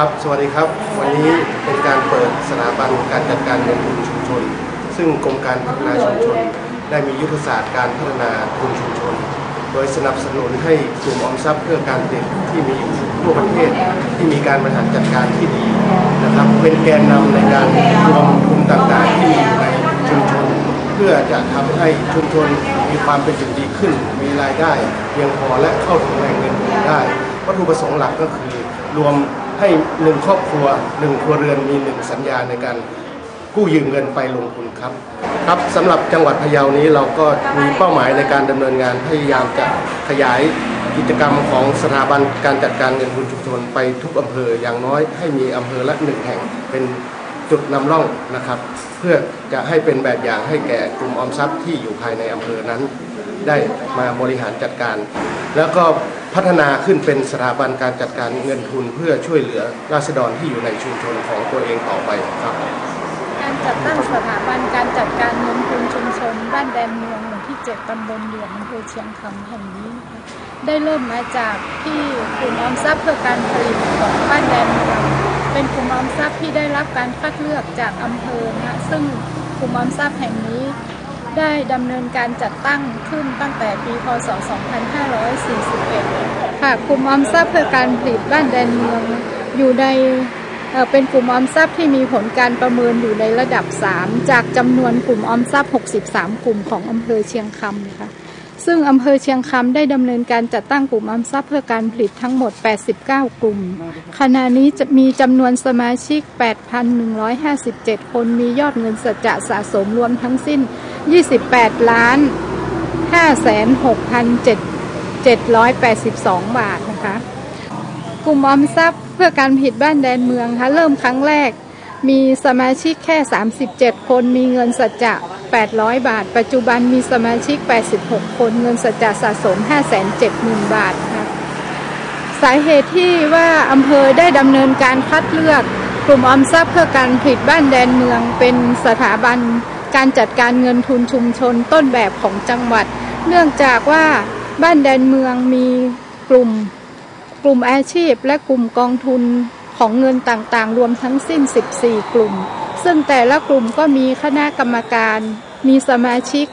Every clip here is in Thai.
ครับ สวัสดีครับ วันนี้เป็นการเปิดสถาบันการจัดการเงินทุนชุมชน ซึ่งกรมการพัฒนาชุมชน ได้มียุทธศาสตร์การพัฒนาทุนชุมชน โดยสนับสนุนให้กลุ่มออมทรัพย์เพื่อการเด็กที่มีอยู่ทั่วประเทศที่มีการบริหารจัดการที่ดีนะครับ เป็นแกนนำในการรวมทุนต่างๆ ที่มีอยู่ในชุมชน เพื่อจะทำให้ชุมชนมีความเป็นอยู่ดีขึ้น มีรายได้เพียงพอและเข้าถึงแหล่งเงินทุนได้ วัตถุประสงค์หลักก็คือรวม ให้หนึ่งครอบครัวหนึ่งครัวเรือนมีหนึ่งสัญญาในการกู้ยืมเงินไปลงทุนครับ ครับสำหรับจังหวัดพะเยานี้เราก็มีเป้าหมายในการดำเนินงานพยายามจะขยายกิจกรรมของสถาบันการจัดการเงินทุนชุมชนไปทุกอำเภออย่างน้อยให้มีอำเภอละหนึ่งแห่งเป็นจุดนำร่องนะครับ เพื่อจะให้เป็นแบบอย่างให้แก่กลุ่มออมทรัพย์ที่อยู่ภายในอำเภอนั้น ได้มาบริหารจัดการ แล้วก็ พัฒนาขึ้นเป็นสถาบันการจัดการเงินทุนเพื่อช่วยเหลือราษฎรที่อยู่ในชุมชนของตัวเองต่อไปครับ การจัดตั้งสถาบันการจัดการเงินทุนชุมชนบ้านแดนเมืองหมู่ที่ 7ตำบลเดือนอำเภอเชียงคำแห่งนี้นะคะได้เริ่มมาจากที่กลุ่มออมทรัพย์เพื่อการผลิตของบ้านแดนเมืองเป็นกลุ่มออมทรัพย์ที่ได้รับการคัดเลือกจากอำเภอนะซึ่งกลุ่มออมทรัพย์แห่งนี้ ได้ดำเนินการจัดตั้งขึ้นตั้งแต่ปีพศ 2541 ค่ะกลุ่มออมทรัพย์เพื่อการผลิตบ้านแดนเมืองอยู่ในเป็นกลุ่มออมทรัพย์ที่มีผลการประเมินอยู่ในระดับ 3 จากจำนวนกลุ่มออมทรัพย์ 63 กลุ่มของอำเภอเชียงคำค่ะซึ่งอำเภอเชียงคำได้ดำเนินการจัดตั้งกลุ่มออมทรัพย์เพื่อการผลิตทั้งหมด 89 กลุ่ม ขณะนี้จะมีจำนวนสมาชิก 8,157 คน มียอดเงินสัจจะสะสมรวมทั้งสิ้น 28 ล้าน 56,782 บาทนะคะ กลุ่มออมทรัพย์เพื่อการผลิตบ้านแดนเมืองคะเริ่มครั้งแรก มีสมาชิกแค่ 37 คนมีเงินสัจจะ 800 บาท ปัจจุบันมีสมาชิก 86 คนเงินสัจจะสะสม 570,000 บาทค่ะสาเหตุที่ว่าอำเภอได้ดำเนินการคัดเลือก กลุ่มออมทรัพย์เพื่อการผลิตบ้านแดนเมืองเป็นสถาบัน การจัดการเงินทุนชุมชนต้นแบบของจังหวัด เนื่องจากว่าบ้านแดนเมืองมีกลุ่มกลุ่มอาชีพ และกลุ่มกองทุนของเงินต่างๆ รวมทั้งสิ้น 14 กลุ่ม ซึ่งแต่ละกลุ่มก็มีคณะกรรมการ มีสมาชิก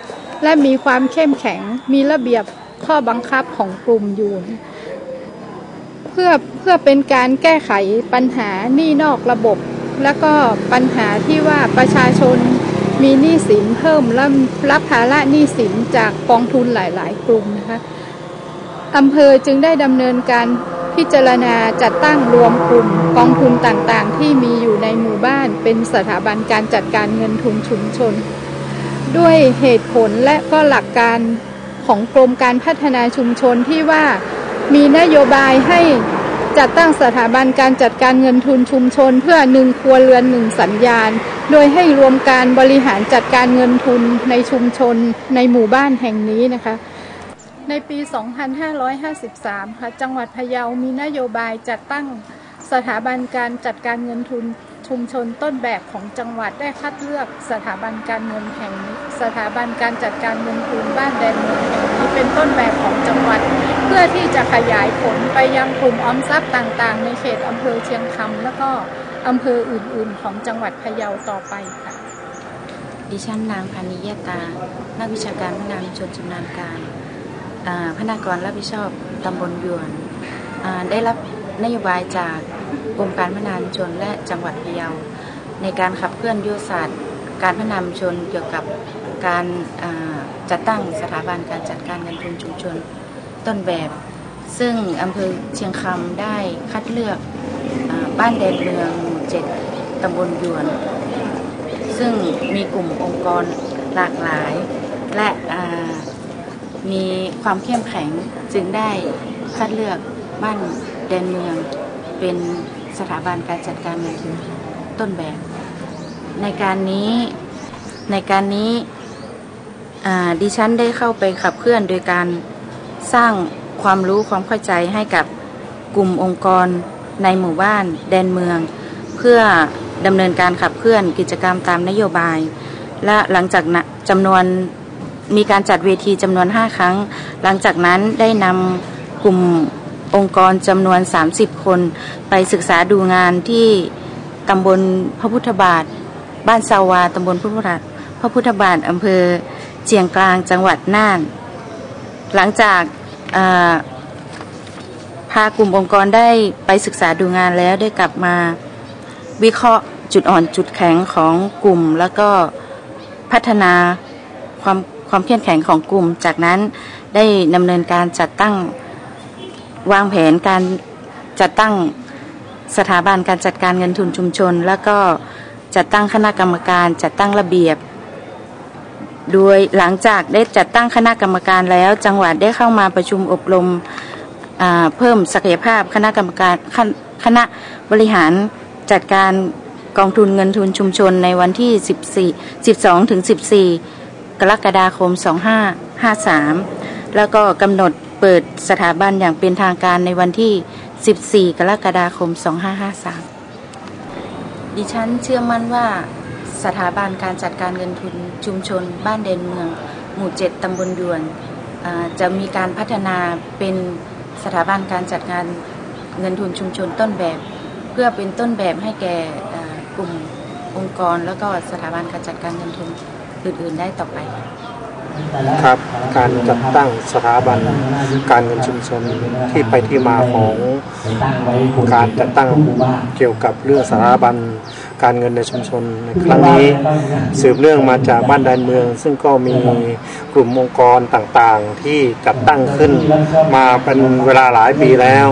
และมีความเข้มแข็ง มีระเบียบข้อบังคับของกลุ่มอยู่ เพื่อเพื่อเป็นการแก้ไขปัญหาหนี้นอกระบบ และก็ปัญหาที่ว่าประชาชน มีหนี้สินเพิ่มและรับภาระหนี้สินจากกองทุนหลาย ๆ กลุ่มนะคะอำเภอจึงได้ดำเนินการพิจารณาจัดตั้งรวมกลุ่มกองทุนต่างๆ ที่มีอยู่ในหมู่บ้านเป็นสถาบันการจัดการเงินทุนชุมชน ด้วยเหตุผลและก็หลักการของกรมการพัฒนาชุมชนที่ว่ามีนโยบายให้ จัดตั้งสถาบันการจัดการเงินทุนชุมชน เพื่อหนึ่งครัวเรือนหนึ่งสัญญาณ โดยให้รวมการบริหารจัดการเงินทุนในชุมชนในหมู่บ้านแห่งนี้นะคะ ในปี 2553 ค่ะ จังหวัดพะเยามีนโยบายจัดตั้งสถาบันการจัดการเงินทุนชุมชนต้นแบบของจังหวัดได้คัดเลือกสถาบันการเงินแห่งนี้ สถาบันการจัดการเงินทุนบ้านแดนเมืองแห่งนี้เป็นต้นแบบของจังหวัด อที่จะขยายผลไปยังกลุ่มออมทรัพย์ต่างๆ ในเขตอำเภอเชียงคำแล้วก็อำเภออื่นๆ ของจังหวัดพะเยาต่อไปค่ะ ดิฉันนางพานิยตา นักวิชาการพัฒนาชุมชนชำนาญการพนักงานรับผิดชอบตำบลหยวน ได้รับนโยบายจากกรมการพัฒนาชุมชนและจังหวัดพะเยา ในการขับเคลื่อนยุทธศาสตร์ การพัฒนาชุมชนเกี่ยวกับการจัดตั้งสถาบันการจัดการเงินทุนชุมชน ต้นแบบ ซึ่งอำเภอเชียงคำได้คัดเลือกอบ้านแดนเมืองหมู่เจ็ดตำบลยวน ซึ่งมีกลุ่มองค์กรหลากหลาย และมีความเข้มแข็งจึงได้คัดเลือกบ้านแดนเมืองเป็นสถาบันการจัดการเงินทุนต้นแบบ ในการนี้ในการนี้ดิฉันได้เข้าไปขับเคลื่อนโดยการ สร้างความรู้ความเข้าใจให้กับกลุ่มองค์กรในหมู่บ้าน แดนเมือง เพื่อดำเนินการขับเคลื่อนกิจกรรมตามนโยบาย และหลังจากนั้นจำนวนมีการจัดเวทีจำนวน 5 ครั้ง หลังจากนั้นได้นำกลุ่มองค์กรจำนวน 30 คน ไปศึกษาดูงานที่ตำบลพระพุทธบาท บ้านซาวาตำบลพระพุทธบาทพระพุทธบาทอำเภอเชียงกลางจังหวัดน่าน หลังจากพากลุ่มองค์กรได้ไปศึกษาดูงานแล้วได้กลับมาวิเคราะห์จุดอ่อนจุดแข็งของกลุ่ม แล้วก็พัฒนาความความเข้มแข็งของกลุ่ม จากนั้นได้ดำเนินการจัดตั้งวางแผนการจัดตั้งสถาบันการจัดการเงินทุนชุมชน แล้วก็จัดตั้งคณะกรรมการจัดตั้งระเบียบ โดยหลังจากได้จัดตั้งคณะกรรมการแล้ว จังหวัดได้เข้ามาประชุมอบรมเพิ่มศักยภาพคณะกรรมการคณคณะบริหารจัดการกองทุนเงินทุนชุมชนในวันที่ 14 12ถึง14 กรกฎาคม 2553 แล้วก็กำหนดเปิดสถาบันอย่างเป็นทางการในวันที่ 14 กรกฎาคม 2553 ดิฉันเชื่อมั่นว่า สถาบันการจัดการเงินทุนชุมชน บ้านเดนเมือง หมู่ 7 ตำบลยวน จะมีการพัฒนาเป็นสถาบันการจัดการเงินทุนชุมชนต้นแบบ เพื่อเป็นต้นแบบให้แก่กลุ่มองค์กร แล้วก็สถาบันการจัดการเงินทุนอื่น ๆ ได้ต่อไปครับการจัดตั้งสถาบันการเงินชุมชนที่ไปที่มาของการจัดตั้งเกี่ยวกับเรื่องสถาบัน การเงินในชุมชนในครั้งนี้สืบเรื่องมาจากบ้านแดนเมือง ซึ่งก็มีกลุ่มองค์กรต่างๆ ที่จัดตั้งขึ้นมาเป็นเวลาหลายปีแล้ว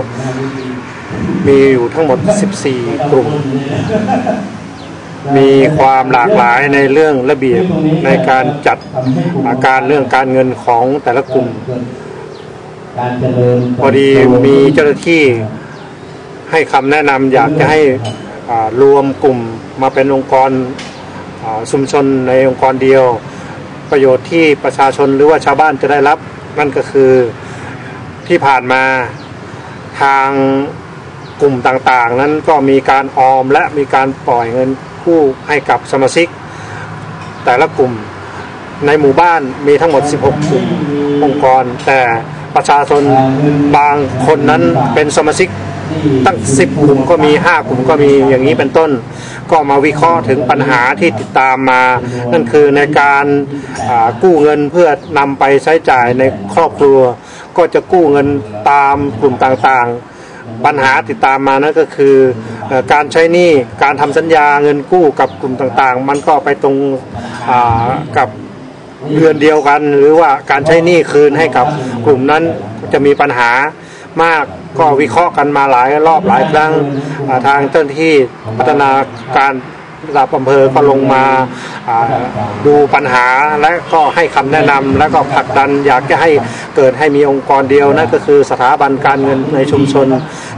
มีอยู่ทั้งหมด 14 กลุ่ม มีความหลากหลายในเรื่องระเบียบในการจัดอาการเรื่องการเงินของแต่ละกลุ่มพอดีมีเจ้าหน้าที่ให้คำแนะนำอยากจะให้ รวมกลุ่มมาเป็นองค์กรชุมชนในองค์กรเดียว ประโยชน์ที่ประชาชนหรือว่าชาวบ้านจะได้รับ นั่นก็คือที่ผ่านมาทางกลุ่มต่างๆ นั้นก็มีการออมและมีการปล่อยเงินกู้ให้กับสมาชิก แต่ละกลุ่มในหมู่บ้านมีทั้งหมด 16 กลุ่มองค์กร แต่ประชาชนบางคนนั้นเป็นสมาชิก ตั้ง 10 กลุ่มก็มี 5 กลุ่มก็มีอย่างนี้เป็นต้น ก็มาวิเคราะห์ถึงปัญหาที่ติดตามมา นั่นคือในการกู้เงินเพื่อนำไปใช้จ่ายในครอบครัว ก็จะกู้เงินตามกลุ่มต่างๆ ปัญหาติดตามมานั่นก็คืออการใช้หนี้การทำสัญญาเงินกู้กับกลุ่มต่างๆ มันก็ไปตรงกับเดือนเดียวกัน หรือว่าการใช้หนี้คืนให้กับกลุ่มนั้นจะมีปัญหามาก ก็วิเคราะห์กันมาหลายรอบหลายครั้งทางเจ้าหน้าที่พัฒนาการระดับอำเภอก็ลงมาดูปัญหาและก็ให้คำแนะนำและก็ผลักดันอยากจะให้เกิดให้มีองค์กรเดียวนั่นก็คือสถาบันการเงินในชุมชน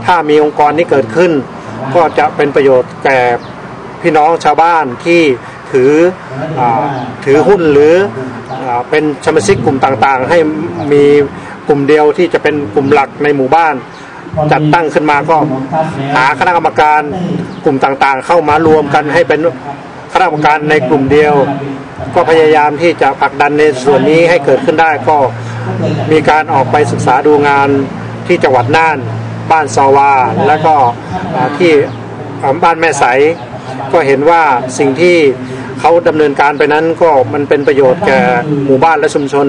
ถ้ามีองค์กรนี้เกิดขึ้น ก็จะเป็นประโยชน์แก่พี่น้องชาวบ้านที่ถืออถือหุ้นหรืออเป็นสมาชิกกลุ่มต่างๆ ให้มีกลุ่มเดียวที่จะเป็นกลุ่มหลักในหมู่บ้าน จัดตั้งขึ้นมาก็หาคณะกรรมการกลุ่มต่างๆ เข้ามารวมกันให้เป็นคณะกรรมการในกลุ่มเดียว ก็พยายามที่จะผลักดันในส่วนนี้ให้เกิดขึ้นได้ก็มีการออกไปศึกษาดูงานที่จังหวัดน่าน บ้านซอวา และก็ที่บ้านแม่ใสก็เห็นว่าสิ่งที่ เขาดำเนินการไปนั้นก็มันเป็นประโยชน์แก่หมู่บ้านและชุมชน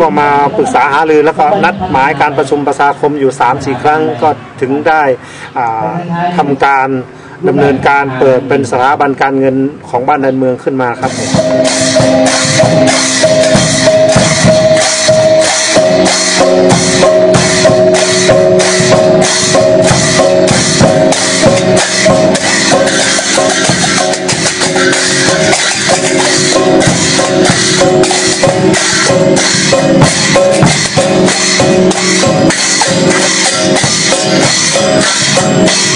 ก็มาปรึกษาหารือแล้วก็นัดหมายการประชุมประชาคมอยู่3-4ครั้งก็ถึงได้อ่าทำการดำเนินการเปิดเป็นสถาบันการเงินของบ้านแดนเมืองขึ้นมาครับ Thank